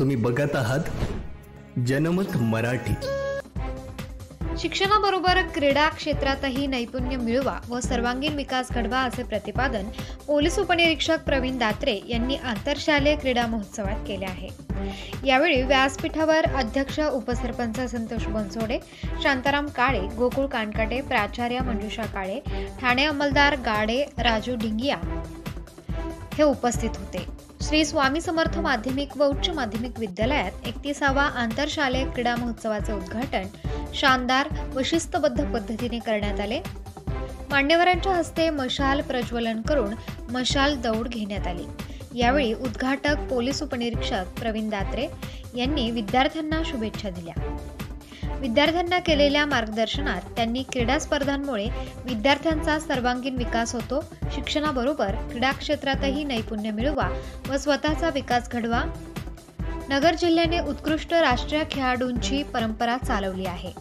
तुम्ही बघत आहात जनमत मराठी. शिक्षणाबरोबर क्रीडा क्षेत्रातही नैपुण्य मिळवा व सर्वांगीण विकास घडवा असे प्रतिपादन पोलीस उपनिरीक्षक प्रवीण दात्रे यांनी आंतरशालेय क्रीडा महोत्सवात केले आहे. यावेळी व्यासपीठावर अध्यक्ष उपसरपंच संतोष बनसोडे शांताराम काळे गोकुळ कानकाटे प्राचार्य मंजुषा काळे ठाणे अंमलदार गाडे राजू डिंगिया हे उपस्थित होते. श्री स्वामी समर्थ माध्यमिक व उच्च माध्यमिक विद्यालयात एकतीसावा आंतरशालेय क्रीडा महोत्सवाचे उद्घाटन शानदार व शिस्तबद्ध पद्धतीने करण्यात आले. मान्यवरांच्या हस्ते मशाल प्रज्वलन करून मशाल दौड घेण्यात आली. यावेळी उद्घाटक पोलीस उपनिरीक्षक प्रवीण दात्रे यांनी विद्यार्थ्यांना शुभेच्छा दिल्या. विद्यार्थ्यांना केलेल्या मार्गदर्शनात त्यांनी क्रीडा स्पर्धांमुळे विद्यार्थ्यांचा सर्वांगीण विकास होतो शिक्षणाबरोबर क्रीडा क्षेत्रातही नैपुण्य मिळवा व स्वतःचा विकास घडवा. नगर जिल्ह्याने उत्कृष्ट राष्ट्रीय खेळाडूंची परंपरा चालवली आहे.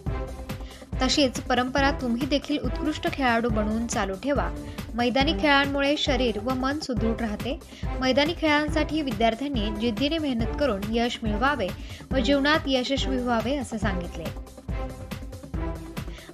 तशीच परंपरा तुम्ही देखील उत्कृष्ट खेळाडू बनवून चालू ठेवा. मैदानी खेळांमुळे शरीर व मन सुदृढ राहते. मैदानी खेळांसाठी विद्यार्थ्यांनी जिद्दीने मेहनत करून यश मिळवावे व जीवनात यशस्वी व्हावे असे सांगितले.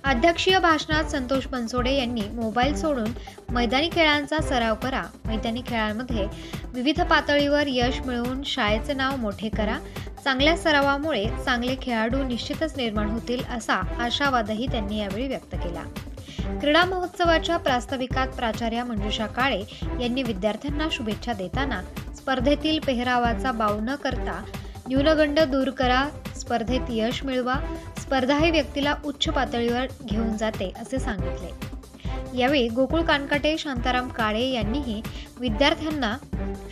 अध्यक्षीय भाषणात संतोष बनसोडे यांनी मोबाईल सोडून मैदानी खेळांचा सराव करा. मैदानी खेळांमध्ये विविध पातळीवर यश मिळवून शाळेचे नाव मोठे करा. चांगल्या सरावामुळे चांगले खेळाडू निश्चितच निर्माण होतील असा आशावादही त्यांनी यावेळी व्यक्त केला. क्रीडा महोत्सवाच्या प्रास्ताविकात प्राचार्या मंजुषा काळे यांनी विद्यार्थ्यांना शुभेच्छा देताना स्पर्धेतील पेहरावाचा बाव न करता न्यूनगंड दूर करा स्पर्धेत यश मिळवा स्पर्धा ही व्यक्तीला उच्च पातळीवर घेऊन जाते असे सांगितले. यावेळी गोकुळ कानकाटे शांताराम काळे यांनीही विद्यार्थ्यांना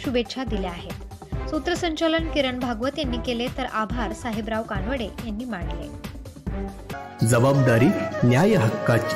शुभेच्छा दिल्या आहेत. सूत्रसंचालन किरण भागवत यांनी केले तर आभार साहेबराव कानवडे यांनी मांडले जबाबदारी न्याय हक्काची.